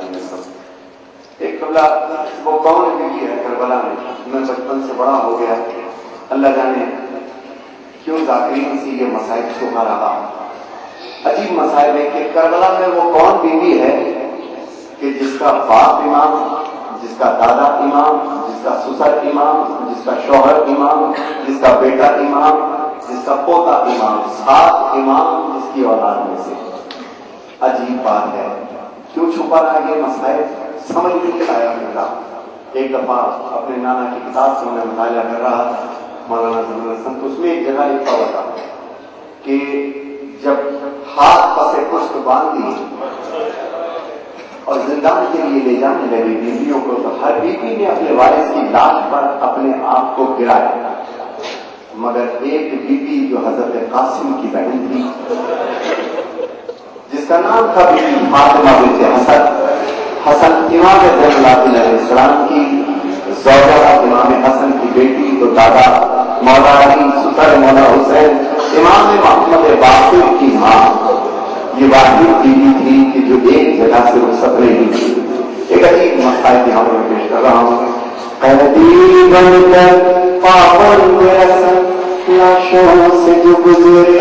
याद दिला सब। एक कबला वो कौन बीवी है करबला में? मैं बचपन से बड़ा हो गया। अल्लाह जाने क्यों जाकरीन सी ये मसाइब छुपा रहा? अजीब मसाइब है कि करबला में वो कौन बीवी है कि जिसका बाप इमाम, जिसका दादा इमाम, जिसका सुसर इमाम, जिसका शोहर इमाम, जिसका बेटा इमाम, जिसका पोता इमाम सात इमाम जिसकी औलाद में से। अजीब बात है। क्यों छुपा रहा है ये मसाइल समझ नहीं आया मेरा। एक दफ़ा अपने नाना की किताब से मैं मुताया कर रहा मौलाना ज़मीन हसन। तो उसमें एक जगह लिखा हुआ था कि जब हाथ पसे पुष्ट बाँध दी और जिंदान के लिए ले जाने लगे बीबियों को तो हर बीवी ने अपने वारिस की लाश पर अपने आप को गिराया। मगर एक बीबी जो हज़रत कासिम की बहन थी जिसका नाम था बीबी फातिमा बिन हसन। हसन इमाम जैनलाम की जौजा इमाम हसन की बेटी तो दादा मौला अली सुतर मौला हुसैन। इमाम मोहम्मद बाकिर की माँ। ये वाहिद बीवी थी कि जो एक जगह से वो सपने ही थी। एक अजीब मसला यहाँ पर पेश कर रहा हूँ। बनकर लाशों से जो गुजरे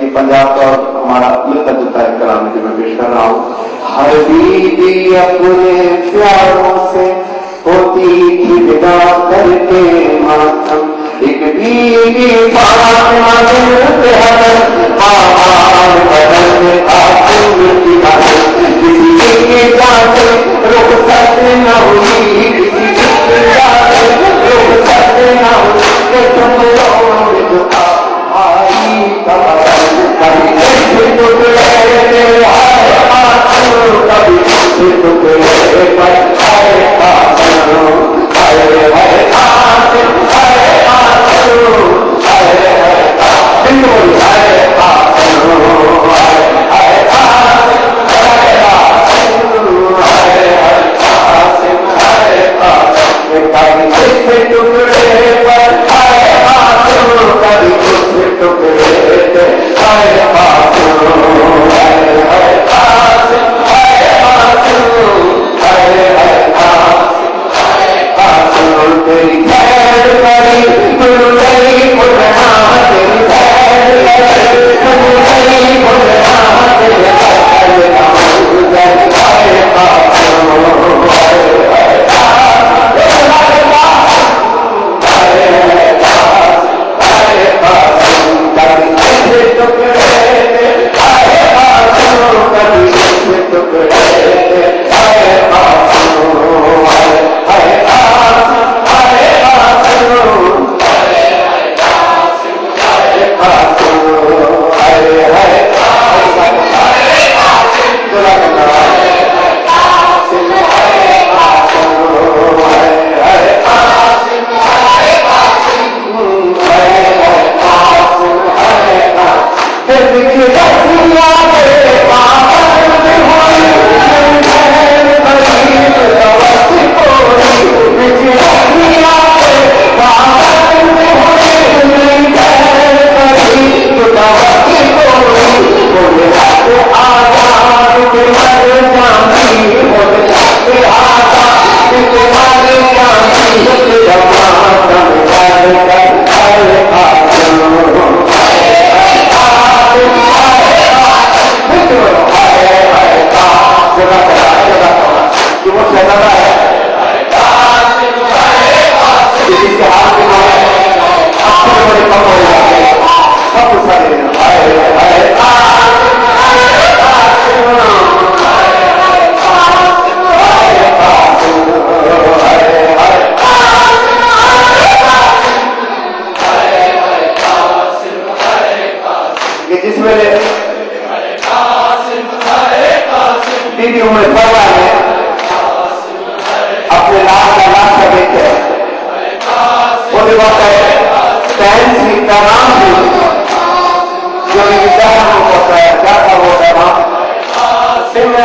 ये पंजाब का हमारा मिलता जुलता है कलाम जो मैं पेश कर रहा हूँ। हर बीबी अपने प्यारों से होती थी विदा करके मातम। एक बीबी फातिमा दिल बदन आसिम की किसी के जाते रुक सकते न हुई। पास का बेट है बोले बात है बहन सीताराम जी जो विद्याराम को बताया क्या था वो राम सिंह